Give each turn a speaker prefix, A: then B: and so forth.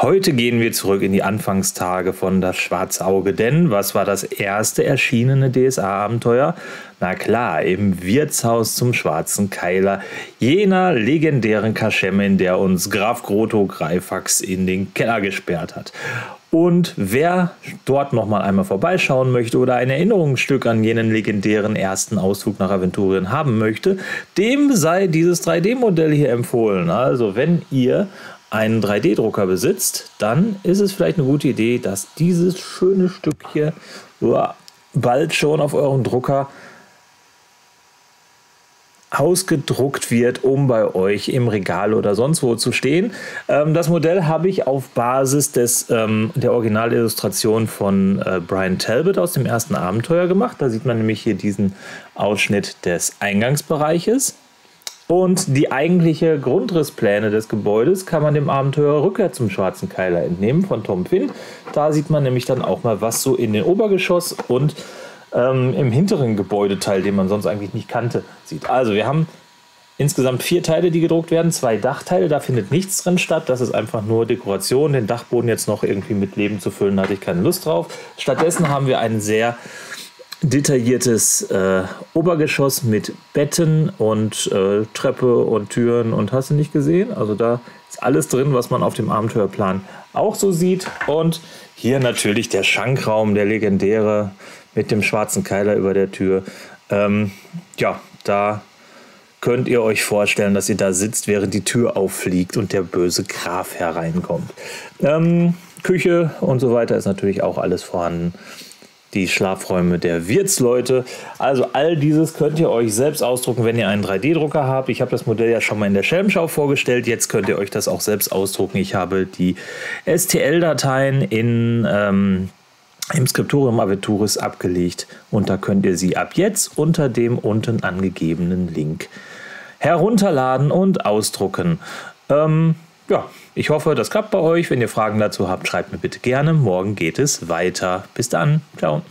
A: Heute gehen wir zurück in die Anfangstage von Das Schwarze Auge, denn was war das erste erschienene DSA-Abenteuer? Na klar, im Wirtshaus zum Schwarzen Keiler, jener legendären Kaschemmin, der uns Graf Grotto Greifax in den Keller gesperrt hat. Und wer dort noch mal einmal vorbeischauen möchte oder ein Erinnerungsstück an jenen legendären ersten Ausflug nach Aventurien haben möchte, dem sei dieses 3D-Modell hier empfohlen. Also wenn ihr einen 3D-Drucker besitzt, dann ist es vielleicht eine gute Idee, dass dieses schöne Stück hier bald schon auf eurem Drucker ausgedruckt wird, um bei euch im Regal oder sonst wo zu stehen. Ähm, das Modell habe ich auf Basis des, ähm, der Originalillustration von äh, Brian Talbot aus dem ersten Abenteuer gemacht. Da sieht man nämlich hier diesen Ausschnitt des Eingangsbereiches. Und die eigentliche Grundrisspläne des Gebäudes kann man dem Abenteuer Rückkehr zum Schwarzen Keiler entnehmen von Tom Finn. Da sieht man nämlich dann auch mal, was so in den Obergeschoss und ähm, im hinteren Gebäudeteil, den man sonst eigentlich nicht kannte, sieht. Also wir haben insgesamt vier Teile, die gedruckt werden, zwei Dachteile, da findet nichts drin statt. Das ist einfach nur Dekoration. Den Dachboden jetzt noch irgendwie mit Leben zu füllen, hatte ich keine Lust drauf. Stattdessen haben wir einen sehr detailliertes äh, Obergeschoss mit Betten und äh, Treppe und Türen und hast du nicht gesehen? Also da ist alles drin, was man auf dem Abenteuerplan auch so sieht. Und hier natürlich der Schankraum, der legendäre mit dem schwarzen Keiler über der Tür. Ähm, ja, da könnt ihr euch vorstellen, dass ihr da sitzt, während die Tür auffliegt und der böse Graf hereinkommt. Ähm, Küche und so weiter ist natürlich auch alles vorhanden die Schlafräume der Wirtsleute. Also all dieses könnt ihr euch selbst ausdrucken, wenn ihr einen 3D-Drucker habt. Ich habe das Modell ja schon mal in der Schelmschau vorgestellt. Jetzt könnt ihr euch das auch selbst ausdrucken. Ich habe die STL-Dateien in ähm, im Skriptorium Aventuris abgelegt und da könnt ihr sie ab jetzt unter dem unten angegebenen Link herunterladen und ausdrucken. Ähm, ja, ich hoffe, das klappt bei euch. Wenn ihr Fragen dazu habt, schreibt mir bitte gerne. Morgen geht es weiter. Bis dann. Ciao.